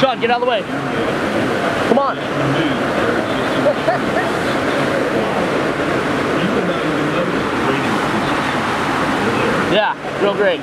John, get out of the way. Come on. yeah, real great.